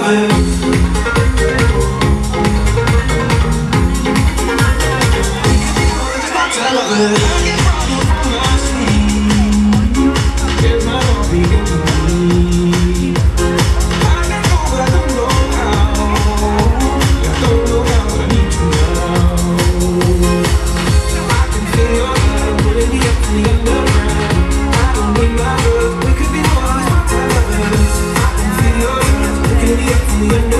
Tell don't need